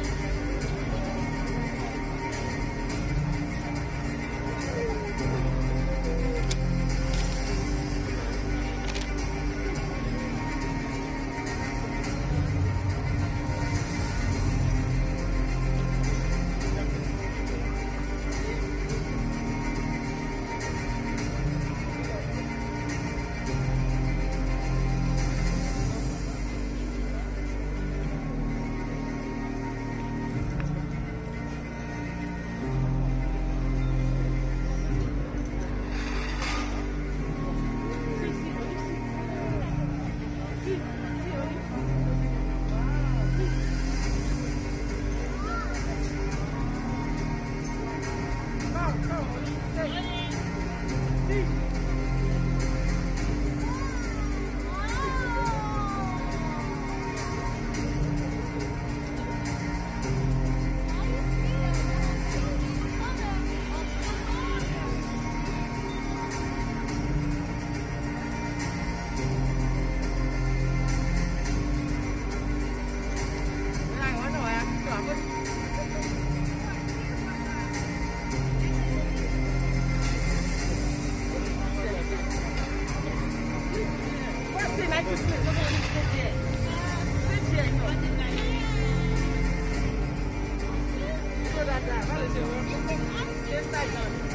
vai. Yes, I know.